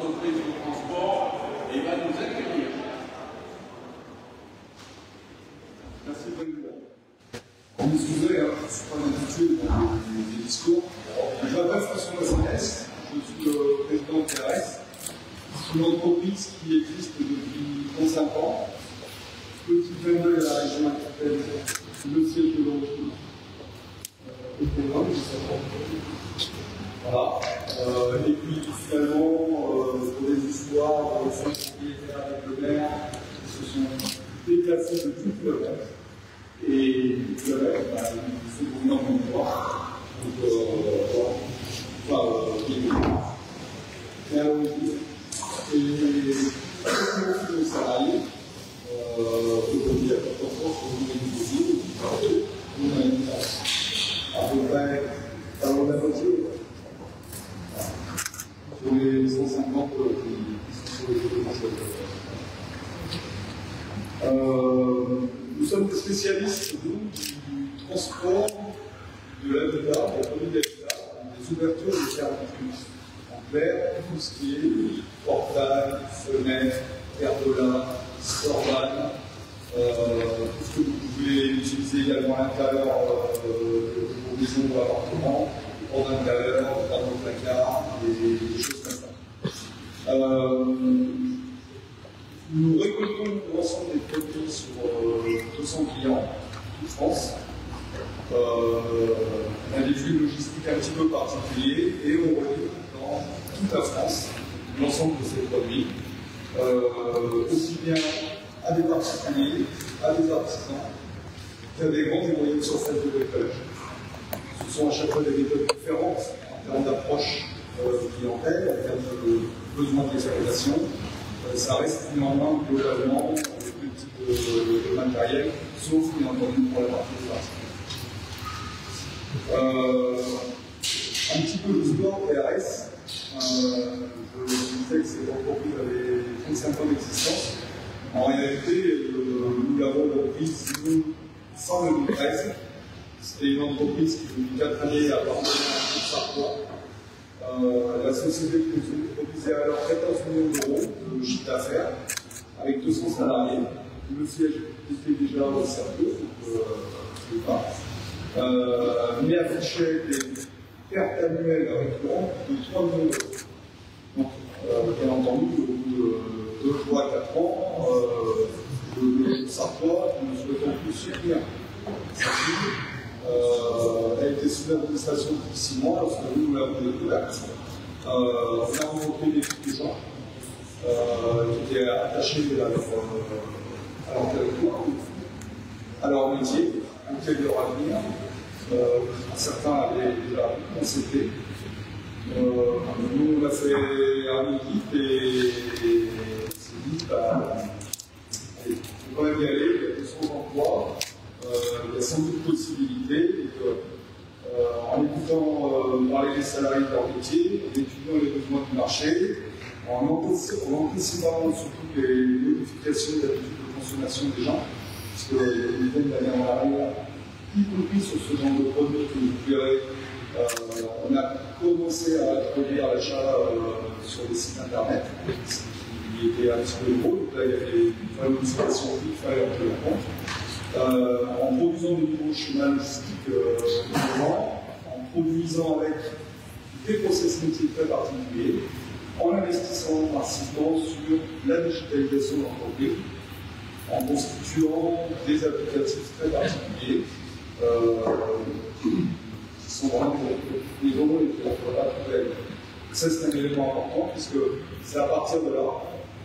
entreprises de transport et va nous accueillir. Merci beaucoup. Vous savez, hein, je ne suis pas habitué des, des discours. Je m'appelle François Massinès, je suis le président de TRS. C'est une entreprise qui existe depuis 35 ans. Petit clin d'œil à la région s'appelle le siège de l'entreprise. Euh, au programme, je sais. Voilà. Euh, et puis finalement, euh, euh, cinq propriétaires avec le maire se sont déplacés de toute l'Europe. Et le maire, bah, faut qu'on en voir. Donc, euh. Enfin, euh, et et beaucoup de salariés, euh, aujourd'hui, il y a 14 ans, on est négocié, on a une à peu près, alors la moitié, sur les 150 qui sont sur les potentiels. Euh, nous, du transport de l'habitat, de la police d'habitat, des ouvertures des services en clair, tout ce qui est portail, fenêtre, pergola, sorban, euh, tout ce que vous pouvez utiliser également à l'intérieur euh, de vos maisons ou appartements, portes d'intérieur, tableaux placard, des, des choses comme ça. Euh, nous récoltons l'ensemble des produits sur 200 clients en France. Euh, on a un petit peu particuliers et on relie dans toute la France l'ensemble de ces produits, euh, aussi bien à des particuliers, à des artisans, qu'à des grandes et moyennes surfaces de bricolage. Ce sont à chaque fois des méthodes différentes en termes d'approche euh, clientèle, en termes de besoins d'exploitation. Ça reste néanmoins globalement les deux types de, de matériel, sauf bien entendu pour la partie. Euh, un petit peu le sport PRS. Euh, je disais que cette entreprise avait 35 ans d'existence. En réalité, euh, nous l'avons reprise nous, fin 2013. C'était une entreprise qui, depuis 4 années, appartenait à un Sartois. Euh, la société produisait alors 14 millions d'euros de chiffre d'affaires avec 200 salariés. Le siège était déjà au Cerveau, donc euh, pas euh, mais affichait des pertes annuelles récurrentes de 3 millions d'euros. Donc, bien entendu, au bout de 2 fois 4 ans, le, le Sartois, ne souhaitant plus soutenir été sous l'administration depuis 6 mois lorsque nous l'avons découverte. Euh, on a rencontré des étudiants euh, qui étaient attachés à leur, euh, à leur territoire, à leur métier, auquel de leur avenir. Euh, certains avaient déjà concédé. Euh, nous, on a fait un équipe et on s'est dit, bah, allez, quand même y aller, il y a 200 emplois, euh, il y a sans doute possibilité. Euh, en écoutant euh, parler des salariés de leur métier, en étudiant les besoins du marché, en anticipant, surtout les modifications d'habitude de consommation des gens, puisque les viennent d'aller en arrière, y compris sur ce genre de produits que vous verrez. Euh, on a commencé à produire l'achat euh, sur des sites internet, qui était un petit peu gros, donc là il y avait une modification qu'il fallait en tenir compte. Euh, en produisant des nouveaux schémas logistiques euh, en produisant avec des process métiers très particuliers, en investissant massivement sur la digitalisation de l'entreprise, en constituant des applicatifs très particuliers euh, qui sont vraiment des maisons et qui ne peuvent pas. Ça, c'est un élément important puisque c'est à partir de là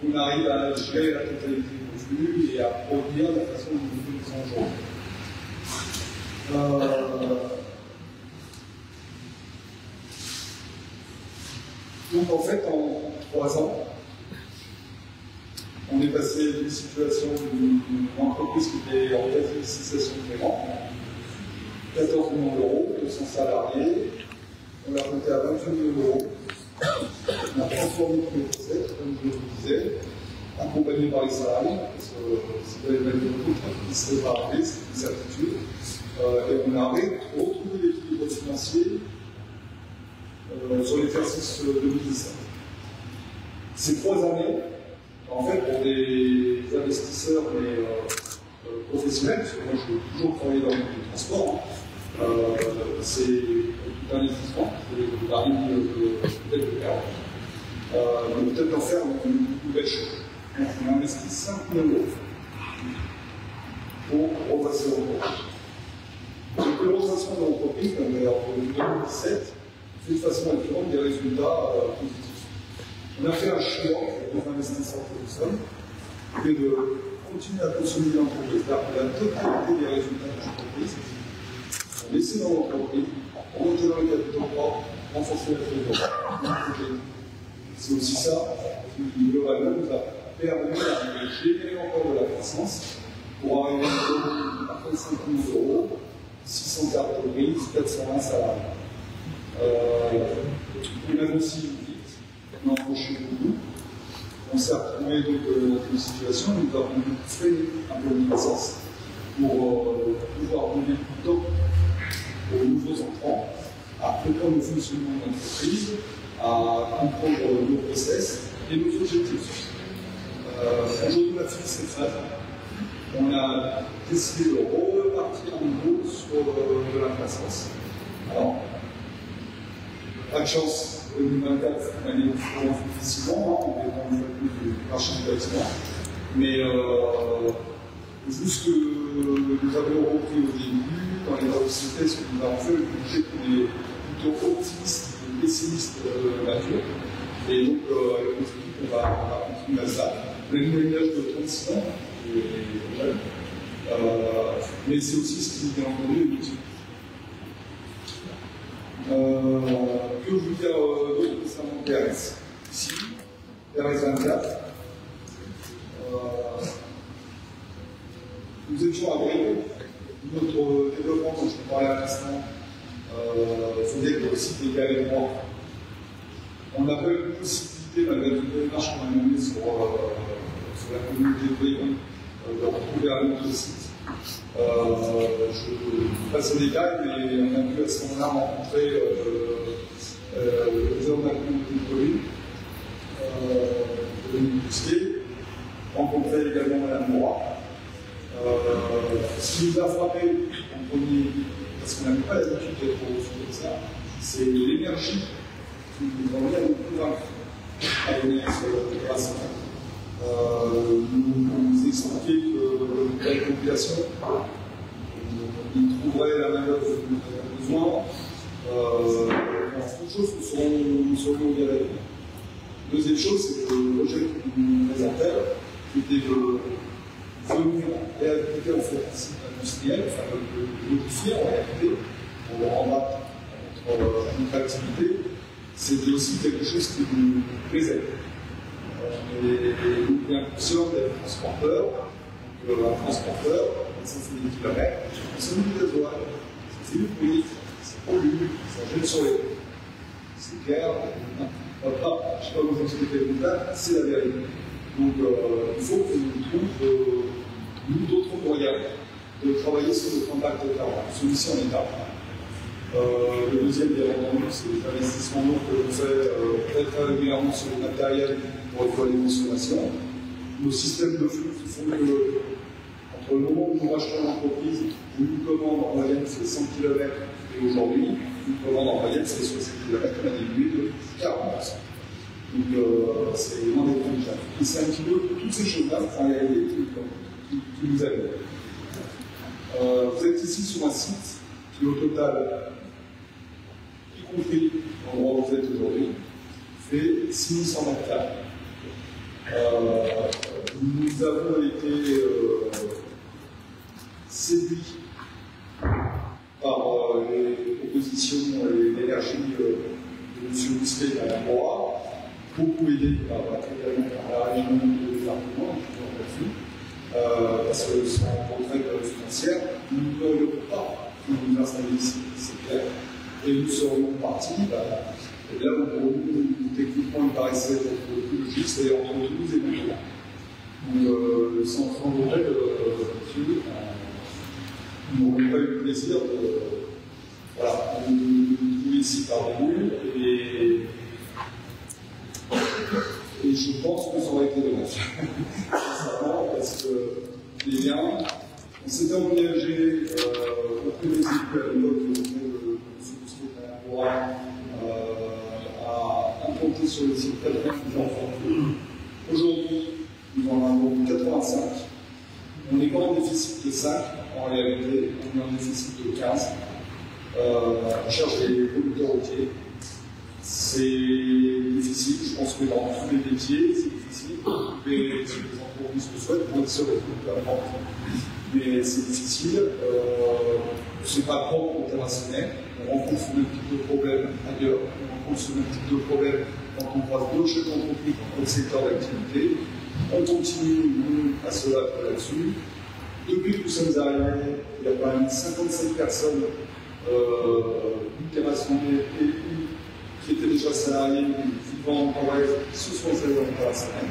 qu'on arrive à gérer la totalité des flux et à produire la façon dont nous le faisons aujourd'hui. Euh, donc en fait, en trois ans, on est passé d'une situation d'une entreprise qui était en quasi cessation de paiement, 14 millions d'euros, 200 salariés, on l'a monté à 28 millions d'euros. On a transformé tous les procès, comme je vous le disais, accompagné par les salariés, parce que si vous avez beaucoup, ils ne seraient pas c'est une certitude. Euh, et on a retrouvé l'équilibre financier euh, sur l'exercice 2017. Ces trois années, en fait, pour des investisseurs euh, euh, professionnels, parce que moi je veux toujours travailler dans le transport, hein, euh, c'est tout un investissement, c'est varie peut-être de perdre. Euh, mais peut-être d'en faire une, belle chose. Donc, on a investi 5 000 euros pour repasser l'entreprise. Donc le de l'entreprise, en 2017, fait de façon récurrente des résultats positifs. On a fait un choix, les investisseurs que nous sommes, et de continuer à consommer l'entreprise. Que la totalité des résultats de l'entreprise laissés dans l'entreprise, retenant les capitaux propres, renforcer la trésorerie. C'est aussi ça qui, globalement, nous a permis de générer encore de la croissance pour arriver à 35 000 euros, 600 cartes de brise, 420 salariés. On a aussi vite, on a embauché beaucoup. On s'est retrouvé donc euh, dans une situation où nous avons fait un peu de croissance pour euh, pouvoir donner du temps aux nouveaux entrants à comprendre le fonctionnement de l'entreprise, à comprendre nos process et nos objectifs. Euh, Aujourd'hui, la fille est faite. On a décidé de repartir en nouveau sur euh, de la croissance. Alors, pas de chance, 2024, c'est une année vraiment difficilement, hein, on est dans le du marché de bâtiment. Mais euh, juste que nous avons repris au début, dans les universités, ce que nous avons fait, le budget est plutôt optimiste et pessimiste euh, nature. Et donc, euh, on on va continuer à ça. Moyenne d'âge de 36 ans. Euh, mais c'est aussi ce qui, entendu, est utile. Euh, que vous dire euh, d'autre concernant PRS Ici, PRS 24. Euh, nous étions à Brive. Notre développement, dont je vous parlais à l'instant, euh, faisait que le site l'étroit. On n'a pas eu de malgré toute la démarche qu'on a menée sur, euh, la communauté de Brive, euh, de retrouver un autre site. Euh, je passe aux détails, mais on a pu à ce moment-là rencontrer le président de la communauté de euh, Dominique Bousquet, rencontrer également Madame Moura. Ce qui nous a frappé en premier, parce qu'on n'a pas l'habitude d'être au comme ça, c'est l'énergie qui nous envoie à nous convaincre donner cette opération. Euh, nous, expliquer que la population il trouverait la main-d'œuvre dont avons besoin. Euh, une chose que nous serons, nous serons bien Deuxième chose, c'est que le projet qui nous présentait, qui était de venir réhabiliter en fait un site industriel, enfin de le modifier en réalité, pour le rendre notre, notre activité, c'était aussi quelque chose qui nous plaisait. On est bien conscient d'être transporteur, donc euh, un transporteur, ça fait des kilomètres, c'est une gasoil, c'est du bruit, c'est pollue, ça jette sur les. C'est clair, je ne sais pas vous expliquer le là, c'est la vérité. Donc euh, il faut que nous trouvions, euh, nous, d'autres moyens de travailler sur le contact de terrain. Celui-ci en un. Euh, le deuxième, bien entendu, c'est les investissements lourds que l'on fait euh, très régulièrement sur le matériel pour évaluer les consommations. Nos systèmes de flux qui font que, entre le moment où nous rachetons l'entreprise, une commande en moyenne c'est 100 km, et aujourd'hui, une commande en moyenne c'est 60 km, on a diminué de 40%. Donc euh, c'est vraiment des négligeable. Et c'est un petit peu toutes ces choses-là, en réalité, qui, nous aident. Euh, vous êtes ici sur un site qui, au total, compris l'endroit où vous êtes aujourd'hui, fait 6100 mètres carrés. Euh, nous avons été euh, séduits par euh, les propositions et l'énergie euh, de M. Bousquet et Mme Bois, beaucoup aidés par, la région et le département, là-dessus, euh, parce que sans retraite financière, nous ne pourrions pas nous installer ici, c'est clair. Et nous serions partis, bah, là pour nous, techniquement, il paraissait être plus logique, c'est entre Toulouse et Montpellier. Donc, euh, sans sans regret, euh, euh, nous n'aurions pas eu le plaisir de, voilà, de, de trouver ici par vous. Et, et je pense que ça aurait été dommage. Sincèrement, parce que les liens, on s'était engagé euh, auprès des équipes à l'époque, sur le site 80 enfants. Aujourd'hui, nous en avons 85. On n'est pas en déficit de 5, en réalité, on est en déficit de 15. Euh, on cherche des conducteurs routiers. C'est difficile, je pense que dans tous les métiers, c'est difficile. Mais les entreprises le souhaitent, seul, peu importe. Mais c'est difficile. Euh, c'est pas propre au. On rencontre ce même type de problème ailleurs. On rencontre ce même type de problème quand on croise d'autres chefs d'entreprise dans d'autres secteurs d'activité. On continue, à se battre là-dessus. Depuis que nous sommes arrivés, il y a quand même 57 personnes euh, une terrassonnée et qui étaient déjà salariés, vivant en Corrèze, qui se sont dans le terrassonnée.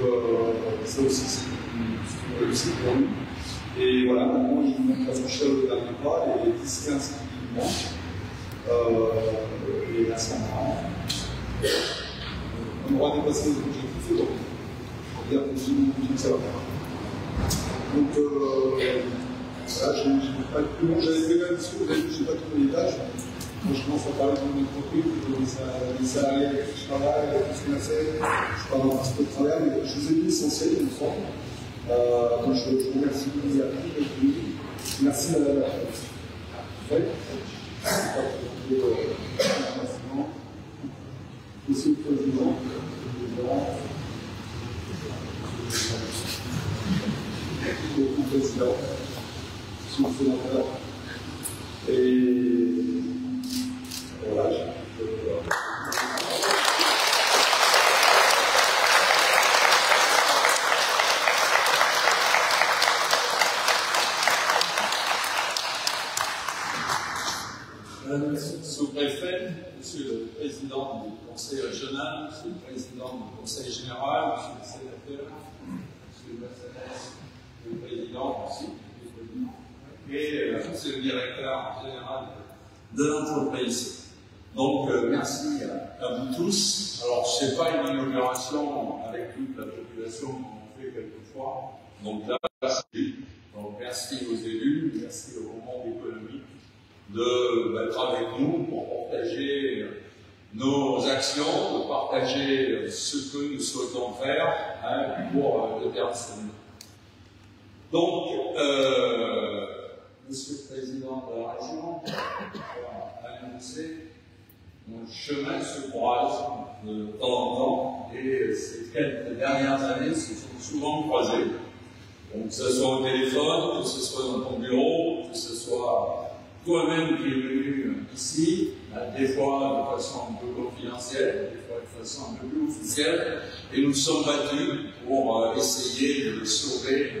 Donc, euh, ça aussi, c'est une réussite pour nous. Et voilà, maintenant, il manque à franchir le dernier pas, les 10-15 qui manquent. Euh, et là, c'est on aura dépassé les objectifs et donc, on dire que ça va faire. Donc, euh, voilà, j'ai pas plus long, j'avais fait un discours, vous avez vu, j'ai pas tous les tâches. Quand je commence à parler de mon entreprise, des salariés avec qui je travaille, tout ce qu'on a fait, je parle un petit peu de travail, mais je vous ai dit l'essentiel, il me semble. Euh, donc je, je vous remercie beaucoup à Merci Madame la Présidente. Le Président, Monsieur le et voilà, je, Madame la sous-préfet, Monsieur le Président du Conseil régional, Monsieur le Président du Conseil général, Monsieur le Sénateur, Monsieur le le Président aussi, et euh, Monsieur le Directeur général de l'entreprise. Donc, euh, merci à, vous tous. Alors, ce n'est pas une inauguration avec toute la population comme on fait quelquefois. Donc là. Donc, merci aux élus, merci au monde économique d'être avec nous pour partager nos actions, de partager ce que nous souhaitons faire hein, pour euh, le terrassement. Donc, euh, Monsieur le Président de la région a annoncé mon chemin se croise de temps en temps et ces quelques dernières années se sont souvent croisés. Donc, que ce soit au téléphone, que ce soit dans ton bureau, que ce soit toi-même qui es venu ici, des fois de façon un peu confidentielle, des fois de façon un peu plus officielle, et nous sommes battus pour euh, essayer de sauver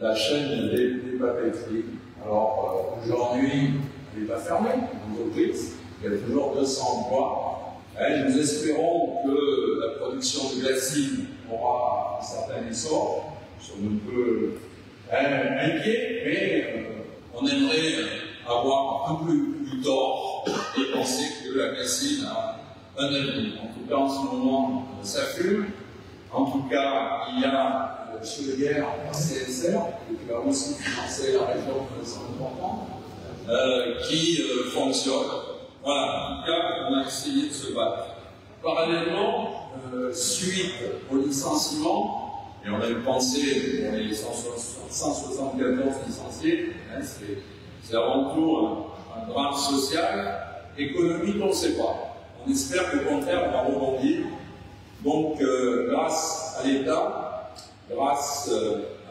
la chaîne des, des papeteries. Alors euh, aujourd'hui, n'est pas fermée, l'entreprise, il y a toujours 200 emplois. Et nous espérons que la production de glacine aura un certain essor. Sommes un peu hein, inquiets, mais euh, on aimerait avoir un peu plus tort et penser que la médecine a un avenir. En tout cas, en ce moment, ça fume. En tout cas, il y a euh, chez le guerre CSR, qui va aussi financer la région de façon importante, euh, qui euh, fonctionne. Voilà, en tout cas, on a essayé de se battre. Parallèlement, euh, suite au licenciement, et on avait pensé pour les 174 licenciés, hein, c'est avant tout un, un, drame social, économique, on ne sait pas. On espère le contraire va rebondir. Donc, euh, grâce à l'État, grâce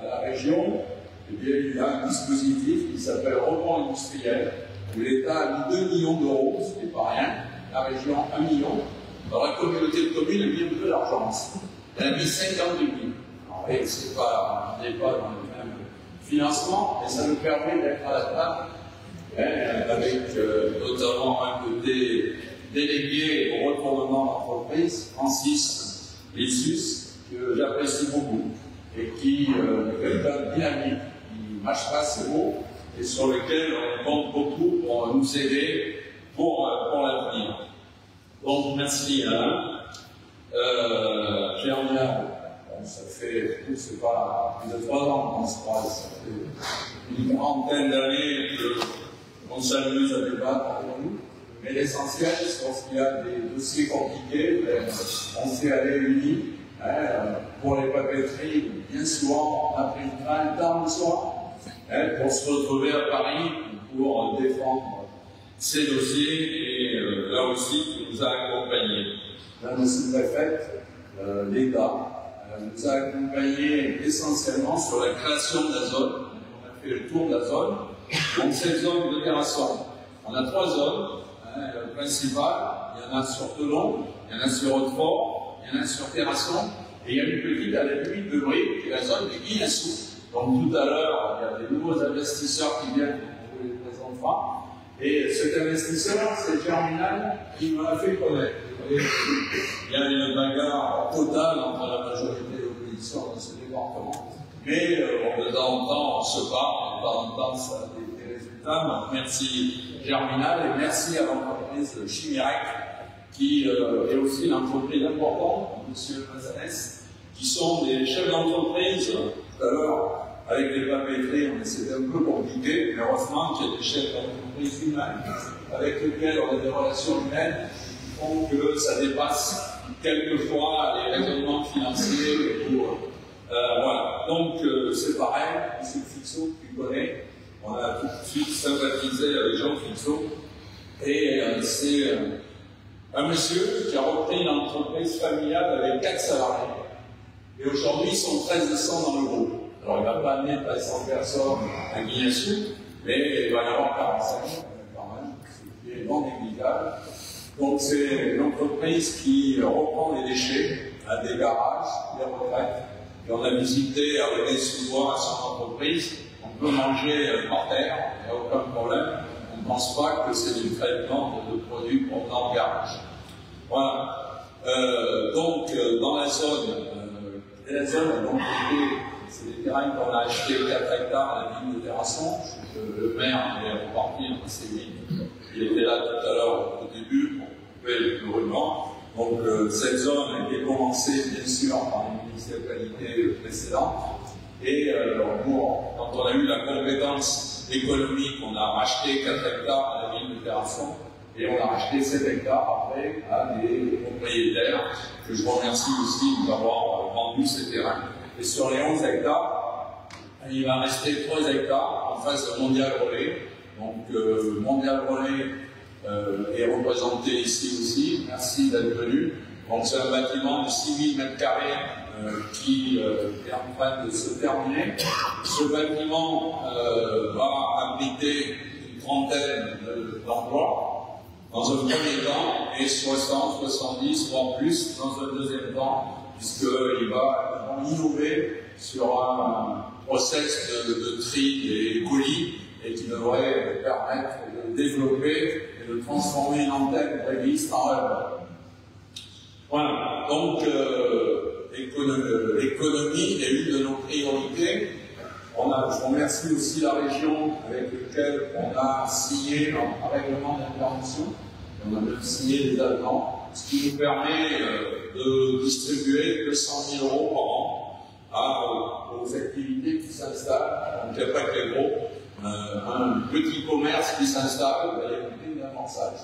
à la région, eh bien, il y a un dispositif qui s'appelle Rebond industriel, où l'État a mis 2 millions d'euros, ce n'est pas rien, la région 1 million, dans la communauté de communes, elle a mis de l'argent. Elle a mis 52 000. Alors, et c'est pas, on n'est pas dans le même financement, et ça nous permet d'être à la table, hein, avec euh, notamment un côté délégué au retournement d'entreprise, Francis Lissus, que j'apprécie beaucoup, et qui euh, est de dynamique, mâche pas mots, et sur lequel on compte beaucoup pour nous aider pour, euh, pour l'avenir. Donc, merci Alain. Euh, bon, ça fait, c'est pas plus de trois ans qu'on se croise, ça fait une quarantaine d'années qu'on s'amuse à débattre entre nous. Mais l'essentiel, c'est lorsqu'il y a des dossiers compliqués, on s'est allé unis. Hein, pour les papeteries, bien souvent, on a pris le temps le soir hein, pour se retrouver à Paris pour défendre ces dossiers et euh, là aussi, il nous a accompagnés. Monsieur le préfet, euh, l'État euh, nous a accompagnés essentiellement sur la création de la zone. On a fait le tour de la zone. Donc, cette zone d'opération, on a trois zones. Hein, le principal, il y en a sur Toulon, il y en a sur Hautefort, il y en a sur Terrasson, et il y a une petite à la limite de Brie, qui est la zone de Guinassou. Donc tout à l'heure, il y a des nouveaux investisseurs qui viennent, on vous les présentera. Et cet investisseur, c'est Germinal, qui m'a fait connaître. il y a une bagarre totale entre la majorité et l'opposition dans ce département. Mais euh, de temps en temps, on se parle, de temps ça des, résultats. Merci Germinal et merci à l'entreprise Chimirac, qui euh, est aussi une entreprise importante, M. Mazanès, qui sont des chefs d'entreprise. Tout à l'heure, avec les papeteries, c'était un peu compliqué, mais heureusement qu'il y a des chefs d'entreprise humaines avec lesquels on a des relations humaines qui font que ça dépasse quelquefois les raisonnements financiers. euh, voilà. Donc euh, c'est pareil, M. Fixot, tu connais, on a tout de suite sympathisé avec Jean Fixot, et c'est euh, un monsieur qui a repris une entreprise familiale avec quatre salariés. Et aujourd'hui, ils sont 1300 dans le groupe. Alors, il ne va pas amener 1300 personnes à Guignessou, mais il va y avoir 45 quand même, qui est non négligeable. Donc, c'est une entreprise qui reprend les déchets à des garages, des retraites. Et on a visité à René-sous-Bois son entreprise. On peut manger par terre, il n'y a aucun problème. On ne pense pas que c'est du traitement de produits provenant de garage. Voilà. Euh, donc, euh, dans la zone, euh, la zone, donc, c'est des terrains qu'on a achetés 4 hectares à la ville de Terrasson. Le maire est reparti ses vignes. Il était là tout à l'heure au début pour couper le. Donc euh, cette zone a été commencée bien sûr par une municipalité précédente. Et euh, quand on a eu la compétence économique, on a racheté 4 hectares à la ville de Terrasson. Et on a racheté 7 hectares après à des propriétaires que je remercie aussi de nous avoir vendu ces terrains. Et sur les 11 hectares, il va rester 3 hectares en face de Mondial Relais. Donc, euh, Mondial Relais euh, est représenté ici aussi. Merci d'être venu. Donc, c'est un bâtiment de 6000 m2 euh, qui euh, est en train de se terminer. Ce bâtiment va abriter une trentaine d'emplois dans un premier temps et 60, 70, voire plus dans un deuxième temps puisqu'il va innover sur un process de, tri des colis et qui devrait permettre de développer et de transformer une antenne préviste en œuvre. Voilà, donc euh, l'économie est une de nos priorités. On a, je remercie aussi la région avec laquelle on a signé un règlement d'intervention. On a même signé des allemands, ce qui nous permet euh, de distribuer 200 000 euros par an aux activités qui s'installent. Donc il n'y a pas que les gros. Euh, un petit commerce qui s'installe, il y a une prime d'amorçage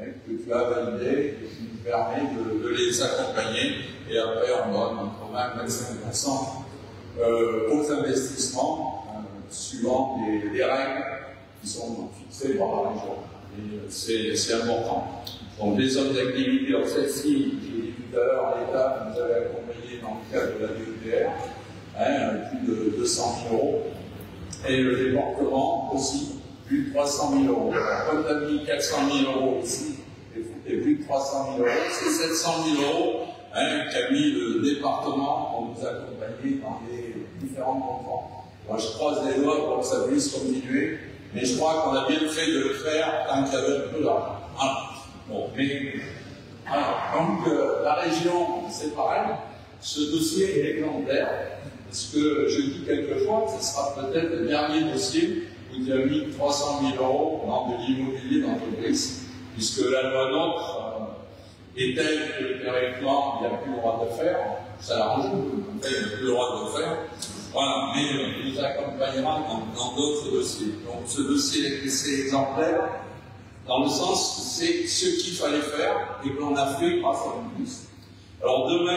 hein, que tu as validé qui nous permet de, les accompagner. Et après, on donne entre 20 et 25% euh, aux investissements euh, suivant les, les, règles qui sont fixées par la région. C'est important. Donc, les autres activités, alors celle-ci, j'ai dit tout à l'heure, l'État nous avait accompagné dans le cadre de la DEPR, hein, plus de 200 000 euros, et le département aussi, plus de 300 000 euros. Quand on a mis 400 000 euros ici, et plus de 300 000 euros, c'est 700 000 euros hein, qu'a mis le département pour nous accompagner dans les différents montants. Moi, je croise les doigts pour que ça puisse continuer, mais je crois qu'on a bien fait de le faire tant qu'il y avait un peu d'argent. Bon, mais alors, donc euh, la région, c'est pareil. Ce dossier est exemplaire, parce que je dis quelquefois que ce sera peut-être le dernier dossier où il y a mis 300 000 euros dans de l'immobilier d'entreprise, puisque la loi NOTRe est telle que le territoire n'a plus le droit de faire, ça l'arrange, il n'a plus le droit de faire. Voilà, mais euh, il nous accompagnera dans d'autres dossiers. Donc ce dossier est exemplaire, dans le sens c'est ce qu'il fallait faire et que l'on a fait grâce à ministre. Alors demain,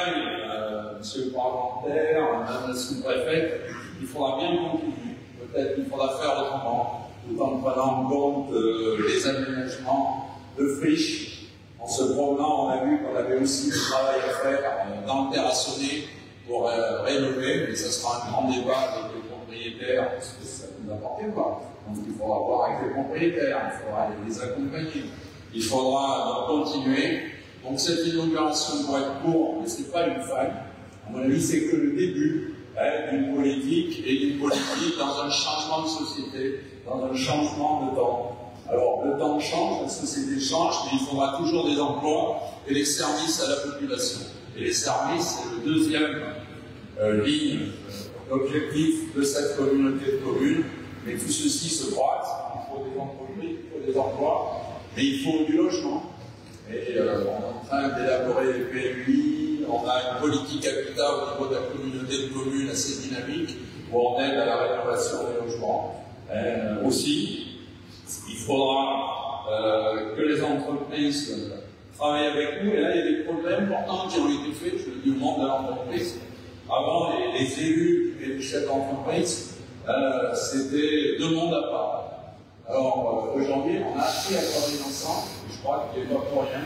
euh, monsieur le parlementaire, madame la sous-préfète, il faudra bien continuer. Peut-être qu'il faudra faire autrement, tout en prenant en compte euh, les aménagements de friches. En se promenant, on a vu qu'on avait aussi du travail à faire euh, dans le terrassonné pour rénover, mais ce sera un grand débat avec les propriétaires, parce que ça nous appartient pas. Il faudra voir avec les propriétaires, il faudra les accompagner. Il faudra continuer. Donc cette inauguration doit être courte, mais ce n'est pas une fin. À mon avis, c'est que le début hein, d'une politique et d'une politique dans un changement de société, dans un changement de temps. Alors, le temps change, la société change, mais il faudra toujours des emplois et des services à la population. Et les services, c'est le deuxième euh, ligne d'objectif de cette communauté de communes. Mais tout ceci se croise. Il faut des entreprises, il faut des emplois, mais il faut du logement. Et euh, on est en train d'élaborer les PMI, on a une politique habitat au niveau de la communauté de communes assez dynamique, où on aide à la rénovation des logements. Euh, aussi, il faudra euh, que les entreprises travaillent avec nous, et là il y a des problèmes importants qui ont été faits, je le dis au monde de l'entreprise. Avant, les, les, élus et les chefs d'entreprise, euh, c'était deux mondes à part. Alors euh, aujourd'hui, on a appris à travailler ensemble, je crois qu'il n'est pas pour rien.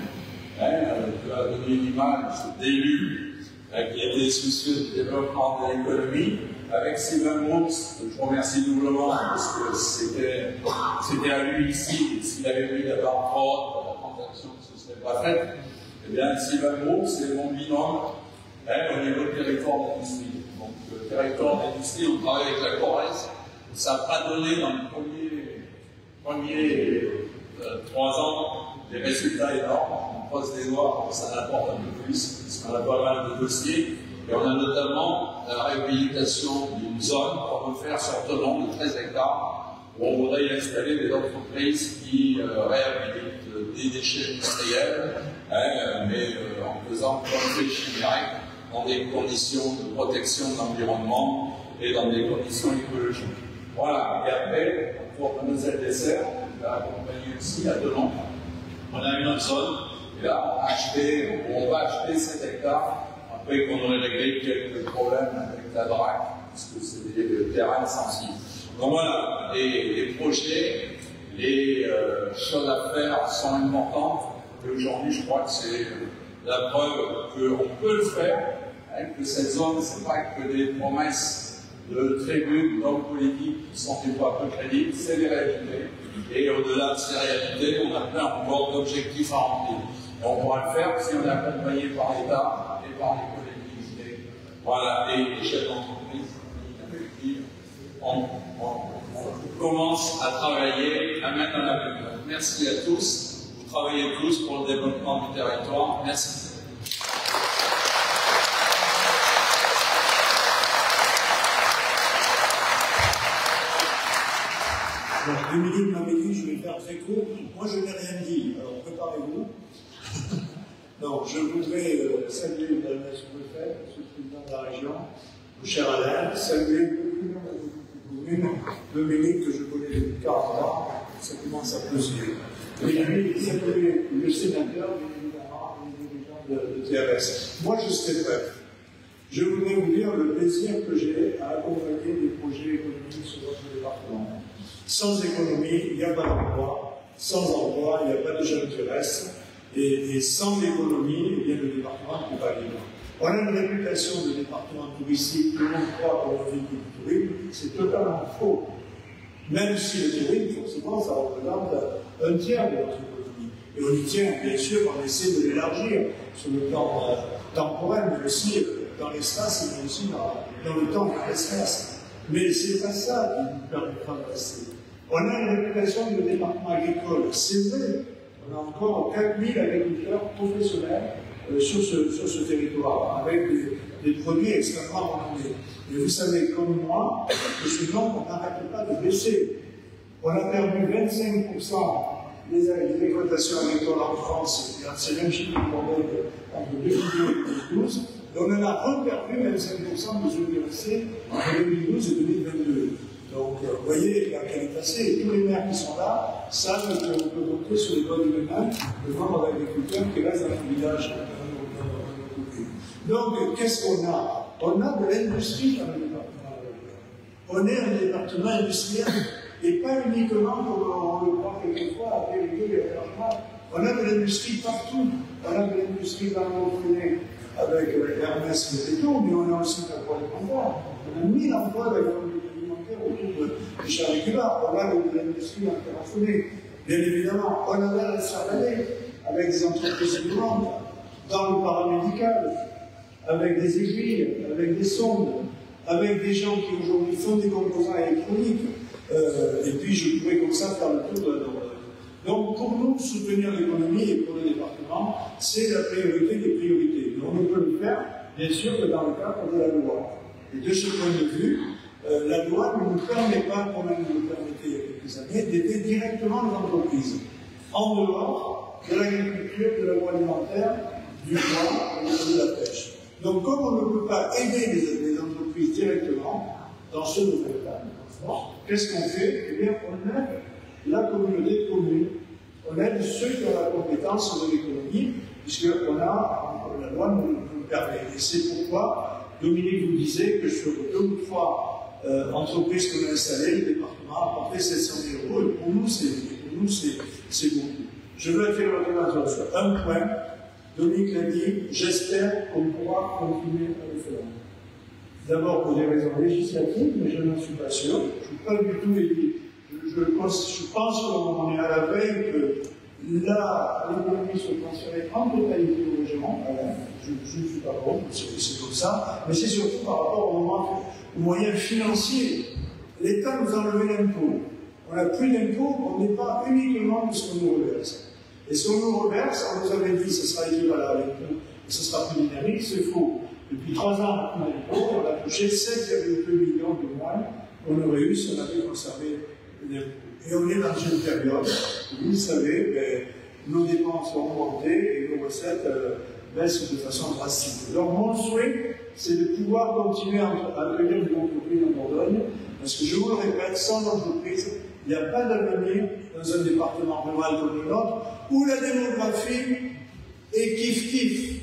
Euh, tu as donné une image d'élus hein, qui étaient soucieux du développement de l'économie. Avec Sylvain Moux, je remercie doublement parce que c'était à lui ici, s'il avait pris d'abord trop, la transaction ne se serait pas faite. Eh bien, Sylvain Moux, c'est mon binôme hein, au niveau du territoire d'industrie. Donc, le territoire d'industrie, on travaille avec la Corrèze. Ça n'a pas donné dans le premier, premier euh, trois ans des résultats énormes. On croise des doigts ça apporte un peu plus, parce qu'on a pas mal de dossiers. Et on a notamment la réhabilitation d'une zone pour refaire sur Tonon de 13 hectares, où on voudrait y installer des entreprises qui euh, réhabilitent euh, des déchets industriels, hein, mais en faisant comme chimiques dans des conditions de protection de l'environnement et dans des conditions écologiques. Voilà, et après, pour Mademoiselle Dessert, on va accompagner aussi à Tonon. On a une autre zone, et là, on, va acheter 7 hectares après qu'on aurait réglé quelques problèmes avec la DRAC, parce que c'est des terrains sensibles. Donc voilà, les, les projets, les euh, choses à faire sont importantes, et aujourd'hui je crois que c'est la preuve qu'on peut le faire, que cette zone, ce n'est pas que des promesses de tribunes, d'hommes politiques qui sont des fois peu crédibles, c'est des réalités. Et au-delà de ces réalités, on a plein encore d'objectifs à remplir. Et on pourra le faire si on est accompagné par l'État et par les collectivités. Voilà, et les chefs d'entreprise, on, on, on, commence à travailler, à mettre en œuvre. Merci à tous. Vous travaillez tous pour le développement du territoire. Merci. Je vais faire très court. Moi, je n'ai rien dit. Alors, préparez-vous. Donc, je voudrais euh, saluer Madame le Président de la région, mon cher Alain, saluer le Dominique, que je connais depuis 40 ans, ça commence à peser. Et puis, saluer le sénateur, évidemment, les dirigeants de, de TRS. Moi, je serai bref. Je voudrais vous dire le plaisir que j'ai à accompagner des projets économiques sur votre département. Sans économie, il n'y a pas d'emploi. Sans emploi, il n'y a pas de jeunes qui restent. Et, sans l'économie, eh bien, le département peut pas vivre. On a une réputation de département touristique, tout le monde croit qu'on vit du tourisme, c'est totalement faux. Même si le tourisme, forcément, ça représente un tiers de notre économie. Et on y tient, bien sûr, on essaie de l'élargir sur le plan euh, temporel, mais aussi euh, dans l'espace et aussi dans, le temps de l'espace. Mais c'est pas ça qui nous permettra de rester. On a une réputation de département agricole, c'est vrai. On a encore 4000 agriculteurs professionnels euh, sur, ce, sur, ce, territoire, avec des, des produits extrêmement renommés. Et vous savez comme moi que ce nombre n'arrête pas de baisser. On a perdu 25% les, les exploitations agricoles en France, c'est même chiffre qu'on 2002 et 2012, et on en a reperdu même 5% de biodiversité entre 2012 et 2022. Donc, euh, vous voyez, la qualité passée, tous les maires qui sont là savent qu'on peut compter sur les bonnes mains le nombre d'agriculteurs qui restent dans le village. Donc, qu'est-ce qu'on a? On a de l'industrie dans le département. On est un département industriel, et pas uniquement comme on le croit quelquefois avec les On a de l'industrie partout. On a de l'industrie dans le avec Hermès et tout, mais on a aussi l'agroalimentaire. On a mis emplois agroalimentaires autour de charicula. On a de l'industrie interrationnée. Bien évidemment, on a la Sardaigne avec des entreprises innovantes, dans le paramédical, avec des aiguilles, avec des sondes, avec des gens qui aujourd'hui font des composants électroniques. Euh, et puis je pourrais comme ça faire le tour de la donc, pour nous, soutenir l'économie et pour le département, c'est la priorité des priorités. Mais on ne peut le faire, bien sûr, que dans le cadre de la loi. Et de ce point de vue, euh, la loi ne nous permet pas, comme elle nous le permettait il y a quelques années, d'aider directement les entreprises, en dehors de l'agriculture, de l'agroalimentaire, du bois et de la pêche. Donc, comme on ne peut pas aider les, entreprises directement dans ce domaine-là, qu'est-ce qu'on fait? Eh bien, on aide la communauté commune. On aide ceux qui ont la compétence de l'économie, puisqu'on a, la loi nous, nous permet. Et c'est pourquoi Dominique vous disait que sur deux ou trois euh, entreprises qu'on a installées, le département a apporté 700 000 euros, et pour nous, c'est beaucoup. Je veux attirer votre attention sur un point. Dominique l'a dit, j'espère qu'on pourra continuer à le faire. D'abord pour des raisons législatives, mais je n'en suis pas sûr. Je ne suis pas du tout élu je pense, pense qu'on est à la veille que là, l'économie se transférer en totalité au logement. je ne suis pas bon, c'est comme ça, mais c'est surtout par rapport aux, moyens financiers. L'État nous a enlevé l'impôt. On n'a plus d'impôt, on n'est pas uniquement de ce qu'on nous reverse. Et ce qu'on nous reverse, on nous avait dit que ce sera équivalent à l'impôt, ce sera plus dynamique, c'est faux. Depuis trois ans, on a touché 7,2 millions de moins qu'on aurait eu si on avait conservé et on est dans une période vous le savez, ben, nos dépenses ont augmenté et nos recettes euh, baissent de façon drastique. Donc mon souhait, c'est de pouvoir continuer à accueillir des entreprises en Bourgogne, parce que je vous le répète, sans entreprise, il n'y a pas d'avenir dans un département rural comme le nôtre, où la démographie est kiff-kiff.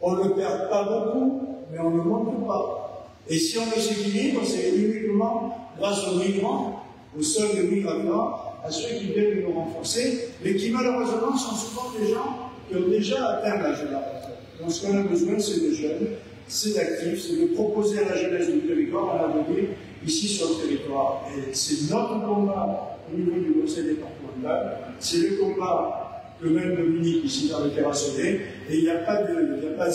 On ne perd pas beaucoup, mais on ne monte pas. Et si on le s'équilibre, c'est uniquement grâce aux migrants au sol de migratoires, à ceux qui viennent nous renforcer, mais qui malheureusement sont souvent des gens déjà atteint l'âge de la retraite. Donc ce qu'on a besoin, c'est de jeunes, c'est d'actifs, c'est de proposer à la jeunesse du territoire un avenir ici sur le territoire. Et c'est notre combat au niveau du conseil départemental, c'est le combat que même Dominique ici dans le terrassonné, et il n'y a pas de, il n'y a pas de.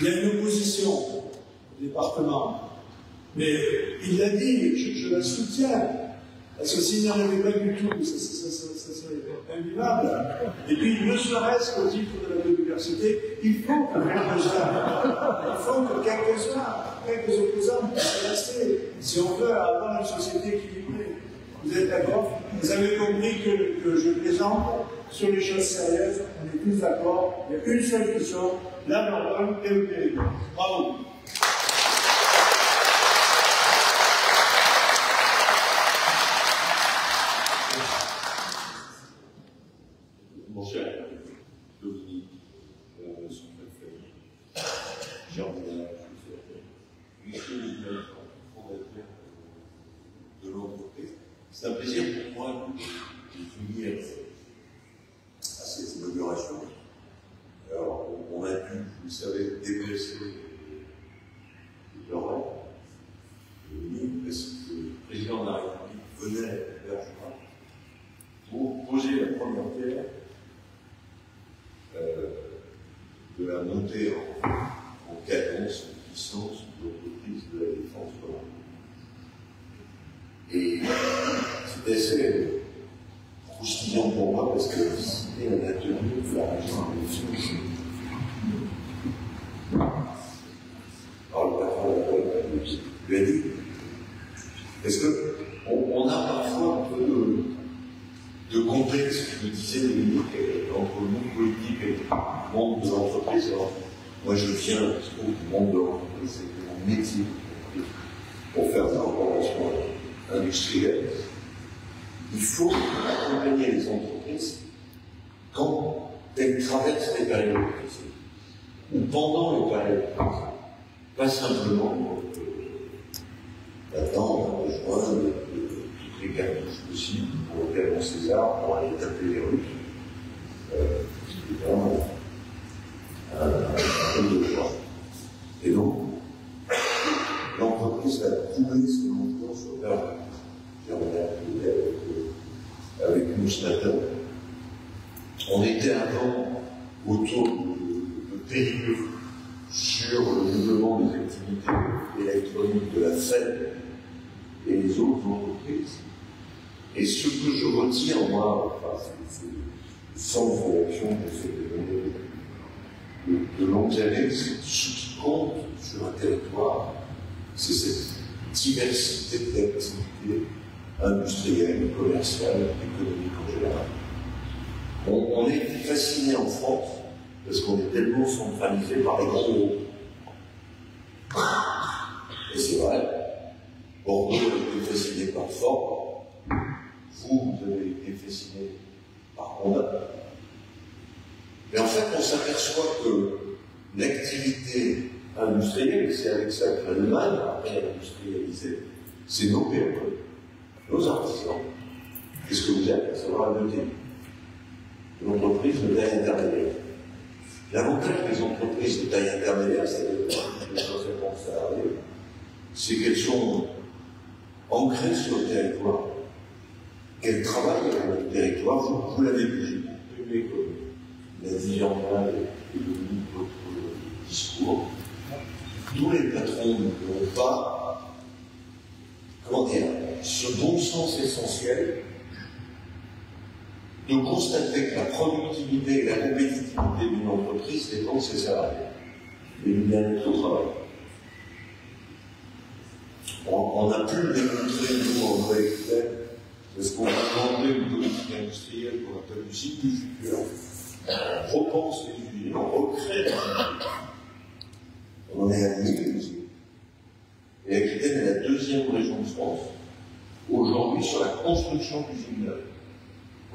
Il y a une opposition au département mais il l'a dit, je, je, la soutiens. Parce que s'il n'y en avait pas du tout, ça, ça, ça, Et puis, ne serait-ce qu'au titre de la biodiversité, il faut que quelques-uns, il faut que quelques-uns, quelques opposants puissent rester. Si on veut avoir une société équilibrée. Vous êtes d'accord? Vous avez compris que, je plaisante sur les choses sérieuses. On est tous d'accord. Il y a une seule chose, la Dordogne et le Périgord. Bravo. C'est un plaisir pour moi de finir à cette inauguration. Alors, on a dû, vous savez, déplacer l'Europe, parce que le président de la République venait vers juin pour poser la première pierre euh, de la montée en, en cadence, en puissance de l'entreprise de la défense Et c'était assez croustillant pour moi parce que c'était un atelier de formation Alors le patron de la lui a dit, est-ce qu'on on a parfois monde de l'entreprise. Alors, moi, je viens du monde de l'entreprise, c'est mon métier pour faire des recommandations industrielles. Il faut accompagner les entreprises quand elles traversent les périodes difficiles ou pendant les périodes difficiles. Pas simplement euh, a besoin de, de, toutes les cartouches possibles pour le canon César, pour aller taper les Russes. Euh, c'est vraiment un, peu de choix. Et donc, l'entreprise va trouver ses montants sur leur appeler avec, avec nous ce matin. On était avant autour de, de sur le développement des activités électroniques de la Fed et les autres entreprises. Et ce que je retiens, moi, enfin, sans réaction que c'est de, de c'est ce qui compte sur un territoire, c'est cette diversité d'activités industrielles, commerciales, économiques en général. On, on est fasciné en France parce qu'on est tellement centralisé par les grands groupes. Et c'est vrai, Bordeaux été fasciné par Ford, vous, vous avez été par Honda. Mais en fait, on s'aperçoit que l'activité industrielle, c'est avec ça que l'Allemagne a réindustrialisé, c'est nos PME, nos artisans. Qu'est-ce que vous êtes? À savoir un ETI, une entreprise de taille intermédiaire. L'avantage des entreprises de taille intermédiaire, c'est-à-dire de 150 salariés, c'est qu'elles sont ancrées sur le territoire, qu'elles travaillent avec le territoire. Vous, vous l'avez vu, comme l'a dit Jean-Paul et Dominique, votre discours. Tous les patrons n'ont pas, comment dire, ce bon sens essentiel de constater que la productivité et la compétitivité d'une entreprise dépendent de ses salariés et du bien-être au travail. On, on, a pu le démontrer, nous, en OEXTEL, parce qu'on a demandé une politique industrielle qu'on appelle du cycle du futur. On repense les usines, on recrée. On en est à 1000 usines. Et Aquitaine est la deuxième région de France, aujourd'hui, sur la construction d'usines neuves.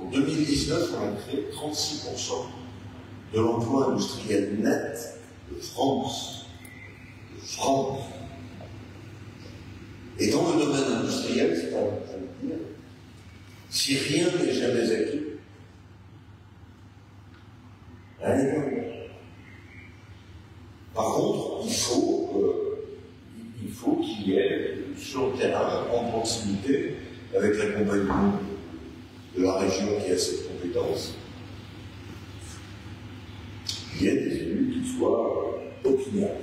En 2019, on a créé 36% de l'emploi industriel net de France. De France. Et dans le domaine industriel, c'est dire, si rien n'est jamais acquis, n'est Par contre, il faut, euh, il faut qu'il y ait sur le terrain, en proximité, avec l'accompagnement de la région qui a cette compétence, il y a des élus qui soient opiniâtres.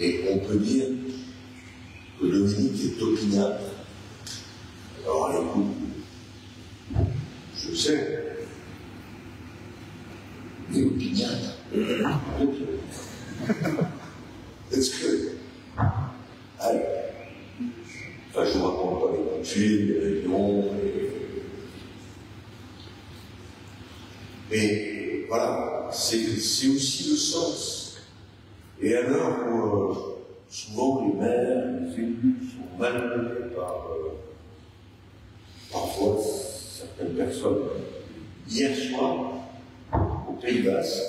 Et on peut dire Dominique est opiniâtre. Alors écoute, je sais, mais opiniâtre. Est-ce que. Enfin, je ne raconte pas les coups les réunions. Mais voilà, c'est aussi le sens. Et alors, euh, souvent les maires, les élus sont malmenés par euh, parfois Hier soir, au Pays Basque,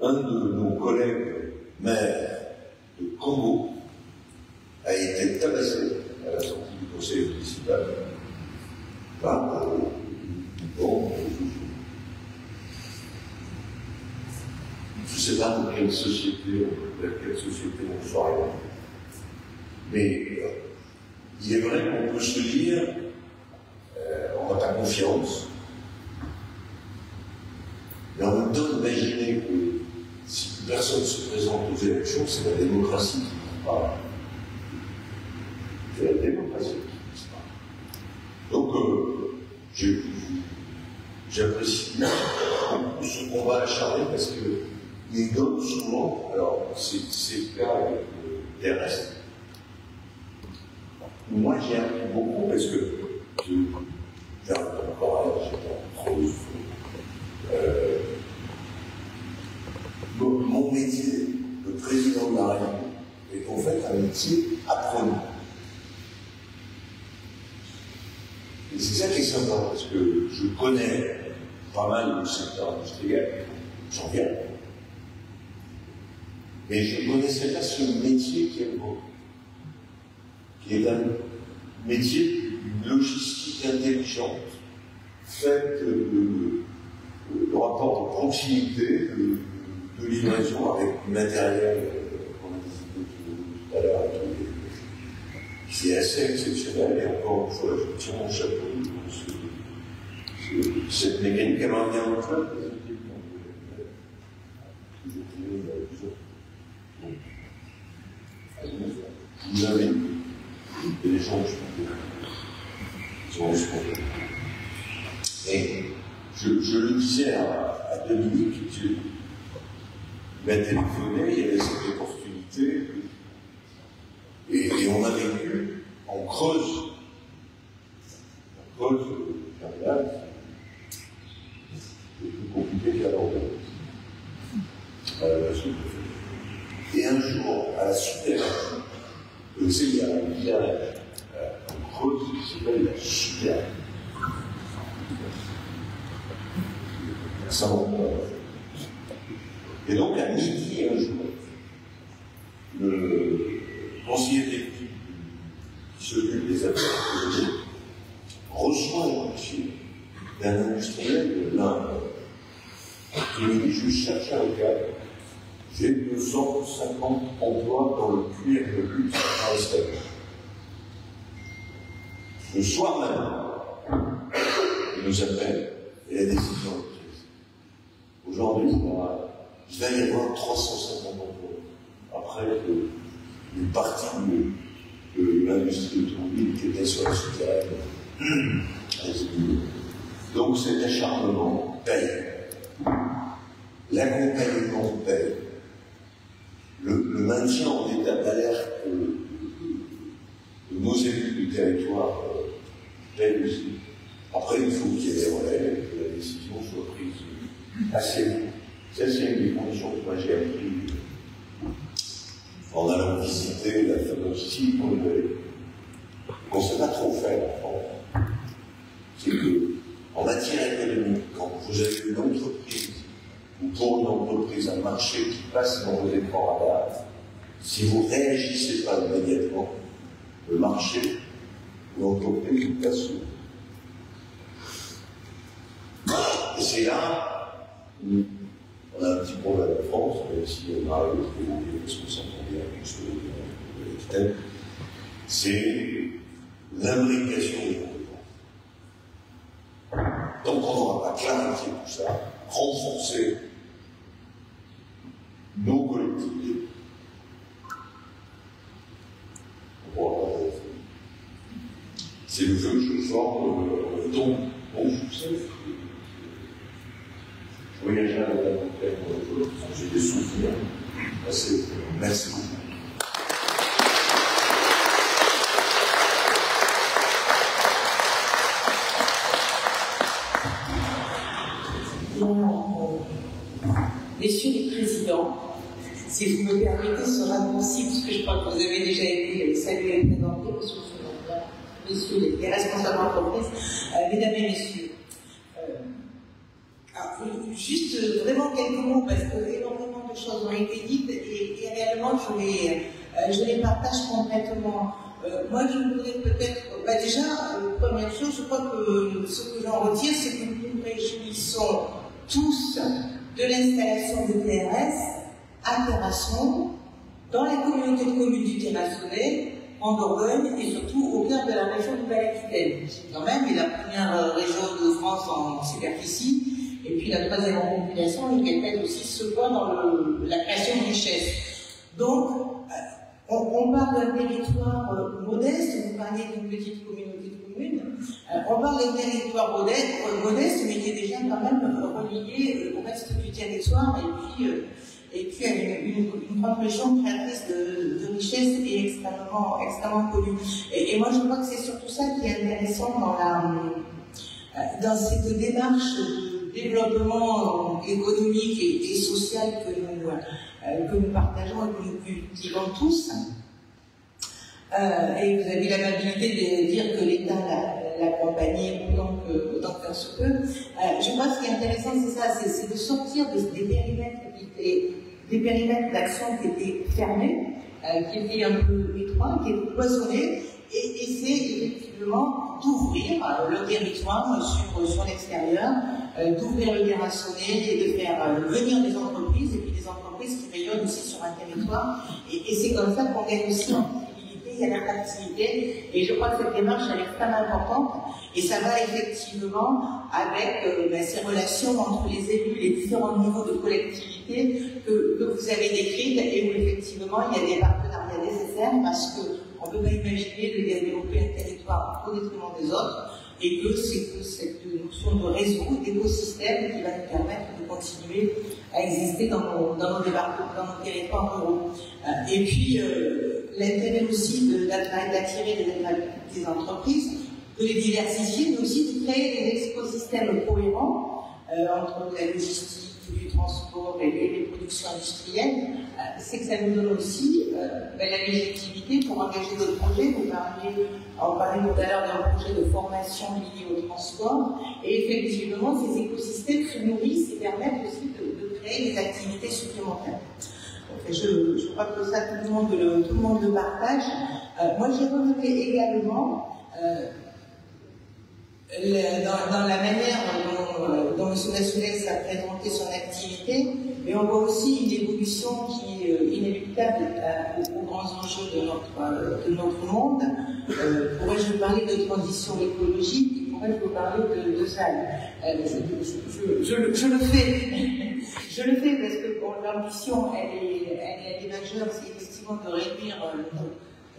un de nos collègues maires de Congo a été tabassé à la sortie du conseil municipal par bon, je ne sais pas dans quelle société, dans quelle société on sort mais euh, il est vrai qu'on peut se dire, euh, on n'a pas confiance, mais en même temps, imaginez que si plus personne se présente aux élections, c'est la démocratie qui parle. C'est la démocratie qui parle. Donc, euh, j'apprécie ce combat acharné parce qu'il donne souvent, alors c'est le cas avec terrestre. Moi, j'y appris beaucoup parce que j'ai encore métier de président de la République est en fait un métier apprenant? Et c'est ça qui est sympa, parce que je connais pas mal le secteur industriel, j'en viens. Mais je ne connaissais pas ce métier qui est le qui est un métier d'une logistique intelligente, faite de, de rapport de proximité, de, de livraison avec du matériel qu'on a visité tout à l'heure, c'est assez exceptionnel, et encore une fois, je tiens mon chapeau cette mécanique, elle en vient en club, vous avez des gens qui sont responsables. Et je, je, le disais à, à Dominique, tu m'a téléphoné, il y avait cette opportunité, et, et on a vécu en creuse, en creuse, Cardinal, c'est plus compliqué qu'à l'ordre. Euh, et un jour, à la supérette, vous savez, il y a un village euh, en creuse qui s'appelle la supérette. Ça Et donc, à midi, un jour, le conseiller technique qui s'occupe des affaires économiques reçoit un dossier d'un industriel de l'Inde qui me dit Je cherche un gars, j'ai 250 emplois dans le cuir de luxe à Estelle. Le soir même, il nous appelle et la décision est prise. Aujourd'hui, il va y avoir 350 emplois. Après que une partie de, de l'industrie automobile qui était sur la souterraine. Donc cet acharnement paye. L'accompagnement paye. Le, le, maintien en état d'alerte de, nos élus du territoire euh, paye aussi. Après, il faut qu'il y ait des relais, que la décision soit Ça, c'est une des conditions que moi j'ai appris en allant visiter la fameuse Valley. Qu'on ne sait pas trop faire en France. C'est que, en matière économique, quand vous avez une entreprise, ou pour une entreprise, un marché qui passe dans vos écrans radars, si vous ne réagissez pas immédiatement, le marché, l'entreprise vous passe Et c'est là on a un petit problème en France, même si on à trouver parce qu'on s'entend bien avec ce de l'État, c'est l'imbrication des compétences. Donc on n'aura pas clarifié tout ça, renforcer nos collectivités. C'est le jeu que je forme, donc, bon. Je voyageais avec la montagne pour j'ai des souvenirs. Merci beaucoup. Messieurs les présidents, si vous me permettez ce raccourci, puisque je crois que vous avez déjà été salués et présentés, monsieur le messieurs les responsables d'entreprise, euh, mesdames et messieurs. Euh, juste euh, vraiment quelques mots, parce que énormément de choses ont été dites, et, réellement je les, euh, je les partage complètement. Euh, moi, je voudrais peut-être, bah déjà, première chose, je crois que ce que j'en retire, c'est que nous nous réjouissons tous de l'installation de TRS à Terrasson, dans la communauté de communes du Terrassonnais, en Dordogne et surtout au cœur de la région du Val-Aquitaine, qui quand même est la première région de France en superficie, et puis la troisième et qui est aussi ce point dans la création de richesses. Donc, on, on parle d'un territoire euh, modeste, vous parlez d'une petite communauté de communes, euh, on parle d'un territoire modeste, euh, modeste, mais qui est déjà quand même relié au reste du territoire, et puis et puis une, une, une grande région créatrice de, de richesses et extrêmement, extrêmement connue. Et, et, moi, je crois que c'est surtout ça qui est intéressant dans, la, dans cette démarche développement économique et, social que nous, euh, que nous partageons et que nous cultivons tous. Euh, et vous avez l'amabilité de dire que l'État l'a accompagné autant que, autant que peut. Euh, je crois que ce qui est intéressant, c'est ça, c'est de sortir des périmètres des périmètres d'action qui étaient fermés, qui étaient un peu étroits, qui étaient cloisonnés, et, et c'est effectivement d'ouvrir le territoire sur, sur l'extérieur, d'ouvrir le terrassonné et de faire venir des entreprises, et puis des entreprises qui rayonnent aussi sur un territoire. Et, et c'est comme ça qu'on gagne aussi en il y a l'activité, et je crois que cette démarche elle est extrêmement importante, et ça va effectivement avec euh, ben, ces relations entre les élus, les différents niveaux de collectivité que, que vous avez décrites, et où effectivement il y a des partenariats nécessaires, parce qu'on ne peut pas imaginer de développer un territoire au détriment des autres, et que c'est cette notion de réseau, d'écosystème qui va nous permettre de continuer à exister dans nos, dans nos départements, dans nos territoires ruraux. Euh, et puis, euh, l'intérêt aussi d'attirer des, entreprises, de les diversifier, mais aussi de créer des écosystèmes cohérents euh, entre la logistique, du transport et, les productions industrielles, c'est que ça nous donne aussi ben, la légitimité pour engager d'autres projets. Vous parliez, on parlait tout à l'heure d'un projet de formation lié au transport, et effectivement, ces écosystèmes se nourrissent et permettent aussi de, créer des activités supplémentaires. Je, crois que ça, tout le monde le, partage. Euh, moi, j'ai relevé également, euh, le, dans, la manière dont, euh, dont. Nassoulet a présenté son activité, mais on voit aussi une évolution qui est euh, inéluctable aux, aux, grands enjeux de notre, de notre monde. Pourrais-je parler de transition écologique? Pourrais-je vous parler de, ça je, le fais. Je le fais parce que l'ambition, elle est, elle, majeure, c'est effectivement de réduire euh,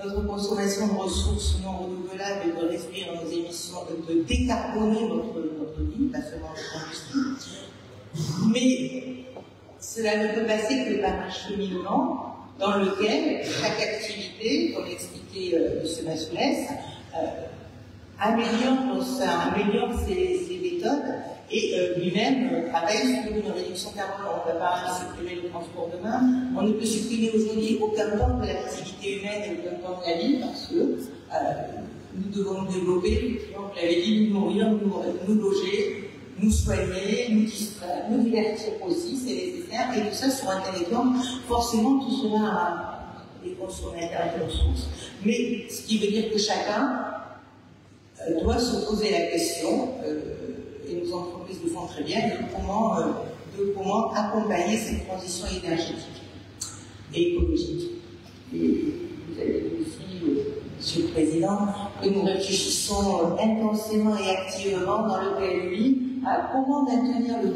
notre, consommation de ressources non renouvelables et de réduire nos émissions, de, de décarboner notre, notre vie, pas seulement le combustible. Mais cela ne peut passer que par un cheminement dans lequel chaque activité, comme l'expliquait euh, M. Massoulès, euh, améliore, améliore ses, ses méthodes et euh, lui-même euh, travaille sur une réduction carbone. On ne va pas supprimer le transport demain. On ne peut supprimer aujourd'hui aucun temps de l'activité humaine et aucun temps de la vie parce que euh, nous devons nous développer, comme l'avait dit, nous nourrir, nous, loger, nous soigner, nous distraire, nous divertir aussi, c'est nécessaire. Et tout ça sur un territoire, forcément, tout sera des consommateurs de ressources. Mais ce qui veut dire que chacun doit se poser la question. Et nos entreprises le font très bien, comment, euh, de comment accompagner cette transition énergétique et écologique. Et vous avez aussi, euh, Monsieur le Président, que nous réfléchissons euh, intensément et activement dans le PLUI à comment maintenir le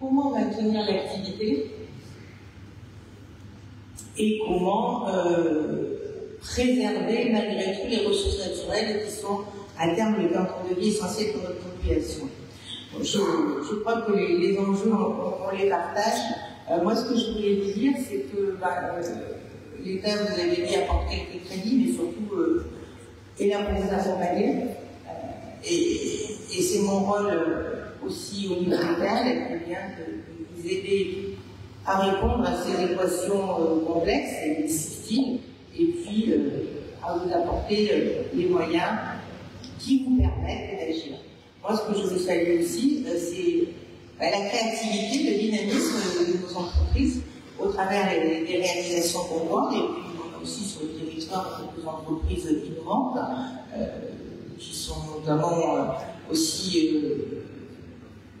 comment maintenir l'activité et comment préserver malgré tout les ressources naturelles qui sont à terme le canton de vie essentiel pour notre population. Je, crois que les, les enjeux, on, les partage. Euh, moi, ce que je voulais vous dire, c'est que bah, euh, l'État, vous avez dit, apporte quelques crédits, mais surtout euh, pour vous accompagner. Euh, et, et c'est mon rôle aussi au niveau local, bien de, vous aider à répondre à ces équations complexes et difficiles, et puis à vous apporter les moyens qui vous permettent d'agir. Moi, ce que je veux saluer aussi, euh, c'est bah, la créativité, le dynamisme de nos entreprises au travers des, réalisations qu'on voit, et puis a aussi sur le territoire quelques entreprises innovantes, euh, qui sont notamment euh, aussi euh,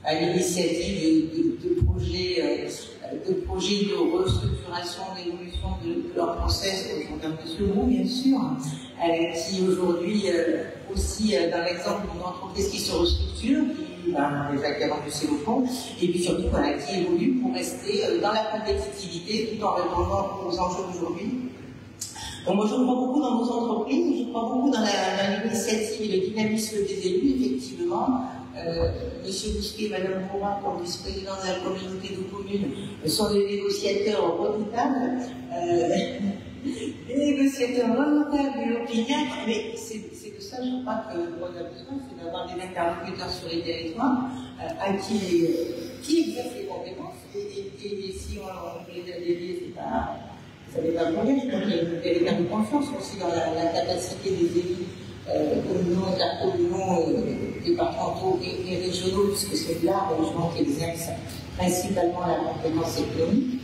à l'initiative de, de, de, projets, euh, de projets de restructuration, d'évolution de, de, leur process, comme M. Roux, bien sûr, qui aujourd'hui aussi dans l'exemple d'une entreprise qui se restructure, qui ben, déjà qui a vendu ses locaux, et puis surtout voilà, qui évolue pour rester dans la compétitivité tout en répondant aux enjeux d'aujourd'hui. Donc moi je crois beaucoup dans nos entreprises, je crois beaucoup dans l'initiative et le dynamisme des élus, effectivement. Euh, Monsieur Bousquet et Madame Morin, comme vice-président de la communauté de communes, sont des négociateurs redoutables, euh, des négociateurs redoutables et opiniâtres, mais c'est de je crois que qu'on a besoin, c'est d'avoir des interlocuteurs sur les territoires euh, à qui, qui exercent les compétences. Et, si on, les a dédiés, c'est pas, ça n'est pas. Je crois qu'il y a une véritable confiance aussi dans la, capacité des élus euh, communaux, intercommunaux, euh, départementaux et, et, régionaux, puisque c'est là, heureusement, qui exercent principalement la compétence économique.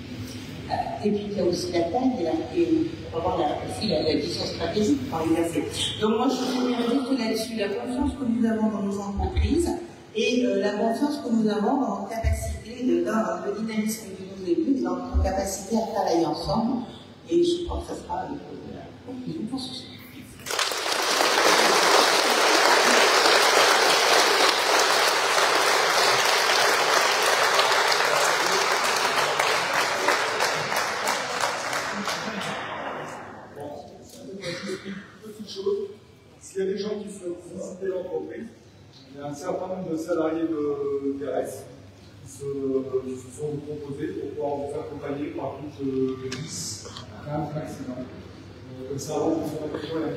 Et puis il y a aussi la taille et, la, et avoir la, aussi la, la vision stratégique par l'exercer. Donc moi je voudrais juste là-dessus la confiance que nous avons dans nos entreprises et euh, la confiance que nous avons dans notre capacité, de, dans le dynamisme de nos élus et dans notre capacité à travailler ensemble. Et je crois que ça sera euh, la conclusion pour ce soir. S'il y a des gens qui souhaitent visiter l'entreprise, il a un certain nombre de salariés de TRS qui se, sont proposés pour pouvoir vous accompagner par plus de 10 à 15 maximum. Comme ça, vous fera la